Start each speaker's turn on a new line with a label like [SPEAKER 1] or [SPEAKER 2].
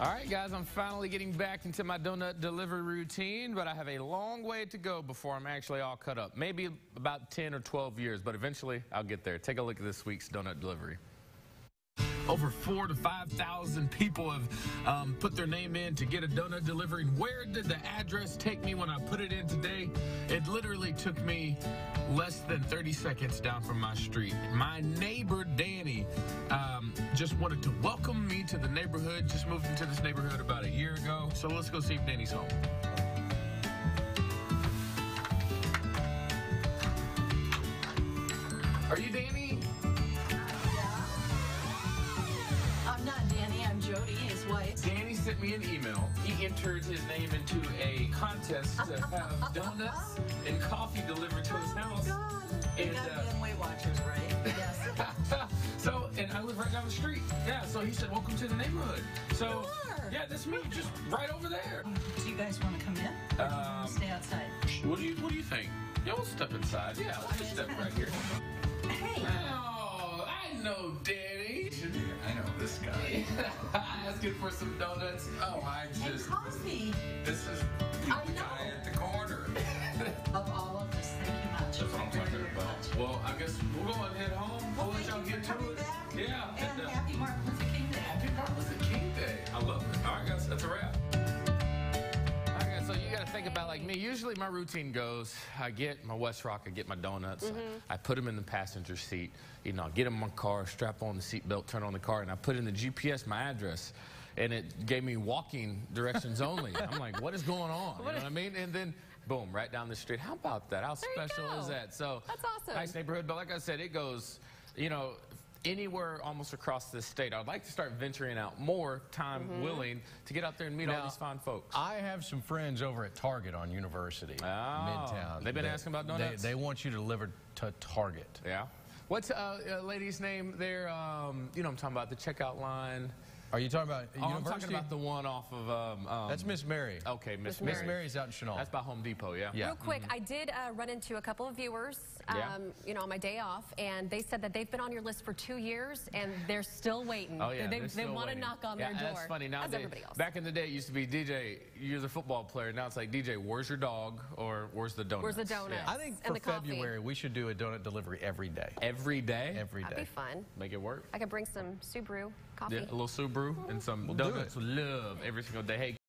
[SPEAKER 1] All right, guys, I'm finally getting back into my donut delivery routine, but I have a long way to go before I'm actually all cut up. Maybe about 10 or 12 years, but eventually I'll get there. Take a look at this week's donut delivery. Over four to 5,000 people have um, put their name in to get a donut delivery. Where did the address take me when I put it in today? It literally took me less than 30 seconds down from my street. My neighbor, Danny, um, just wanted to welcome me to the neighborhood. Just moved into this neighborhood about a year ago. So let's go see if Danny's home. Are you Danny?
[SPEAKER 2] Wife.
[SPEAKER 1] Danny sent me an email. He entered his name into a contest to have donuts and coffee delivered to his house.
[SPEAKER 2] Oh, God.
[SPEAKER 1] And, uh,
[SPEAKER 2] Weight Watchers, right? Yes.
[SPEAKER 1] so, and I live right down the street. Yeah, so he said, welcome to the neighborhood. So, yeah, that's me, just right over there.
[SPEAKER 2] Do you guys want to come in? Or do you want
[SPEAKER 1] Um,
[SPEAKER 2] stay outside?
[SPEAKER 1] What do you, what do you think? Yeah, we'll step inside. Yeah, let's just step right here.
[SPEAKER 2] Hey,
[SPEAKER 1] Oh, know Danny.
[SPEAKER 3] I know this guy.
[SPEAKER 1] Asking for some donuts.
[SPEAKER 3] Oh, I just.
[SPEAKER 2] and
[SPEAKER 3] just.
[SPEAKER 2] coffee.
[SPEAKER 3] This is
[SPEAKER 2] I
[SPEAKER 3] the
[SPEAKER 2] know.
[SPEAKER 3] guy at the corner.
[SPEAKER 2] Of all of us, thank you much.
[SPEAKER 1] That's what I'm talking about. Well, I guess we'll go and head home. I'll
[SPEAKER 2] Well,
[SPEAKER 1] let y'all get to it.
[SPEAKER 2] back.
[SPEAKER 1] Yeah.
[SPEAKER 2] And
[SPEAKER 1] uh,
[SPEAKER 2] happy
[SPEAKER 1] think about like me. Usually my routine goes, I get my Westrock, I get my donuts, I mm-hmm. put them in the passenger seat, you know, I get in my car, strap on the seatbelt, turn on the car, and I put in the GPS my address. And it gave me walking directions only. I'm like, what is going on? You know what I mean? And then, boom, right down the street. How about that? How
[SPEAKER 4] There
[SPEAKER 1] special is that? So
[SPEAKER 4] That's awesome.
[SPEAKER 1] Nice neighborhood, but like I said, it goes, you know, anywhere almost across this state. I'd like to start venturing out more, time
[SPEAKER 4] Mm-hmm.
[SPEAKER 1] willing, to get out there and meet all these fine folks.
[SPEAKER 5] I have some friends over at Target on University,
[SPEAKER 1] Oh,
[SPEAKER 5] Midtown.
[SPEAKER 1] they've been
[SPEAKER 5] that-
[SPEAKER 1] asking about
[SPEAKER 5] they-
[SPEAKER 1] donuts?
[SPEAKER 5] They, want you delivered to Target.
[SPEAKER 1] yeah. What's uh, uh, lady's name there? Um, you know, I'm talking about the checkout line.
[SPEAKER 5] Are you talking about
[SPEAKER 1] Oh, I'm talking about the one off of. Um, um,
[SPEAKER 5] That's Miss Mary.
[SPEAKER 1] Okay, Miss
[SPEAKER 5] Miss Mary's out in Chenal.
[SPEAKER 1] That's by Home Depot, yeah.
[SPEAKER 5] Yeah.
[SPEAKER 4] Real quick, I did uh, run into a couple of viewers, um, you know, on my day off, and they said that they've been on your list for two years, and they're still waiting.
[SPEAKER 1] Oh yeah,
[SPEAKER 4] they,
[SPEAKER 1] they're
[SPEAKER 4] they
[SPEAKER 1] still
[SPEAKER 4] want to knock on
[SPEAKER 1] yeah,
[SPEAKER 4] their door.
[SPEAKER 1] That's funny. Now
[SPEAKER 4] as
[SPEAKER 1] they-
[SPEAKER 4] everybody else.
[SPEAKER 1] back in the day, it used to be DJ. You're the football player. Now it's like DJ. Where's your dog? Or where's the donut?
[SPEAKER 4] Where's the donuts?
[SPEAKER 1] Yeah.
[SPEAKER 5] I think
[SPEAKER 4] And
[SPEAKER 5] for
[SPEAKER 4] the coffee.
[SPEAKER 5] February, we should do a donut delivery every day.
[SPEAKER 1] Every day.
[SPEAKER 5] Every
[SPEAKER 4] That'd
[SPEAKER 5] day.
[SPEAKER 4] be fun.
[SPEAKER 1] Make it work.
[SPEAKER 4] I could bring some Subaru coffee.
[SPEAKER 1] Yeah, a little Subaru and some
[SPEAKER 5] do
[SPEAKER 1] donuts
[SPEAKER 5] it.
[SPEAKER 1] with love every single day. Hey,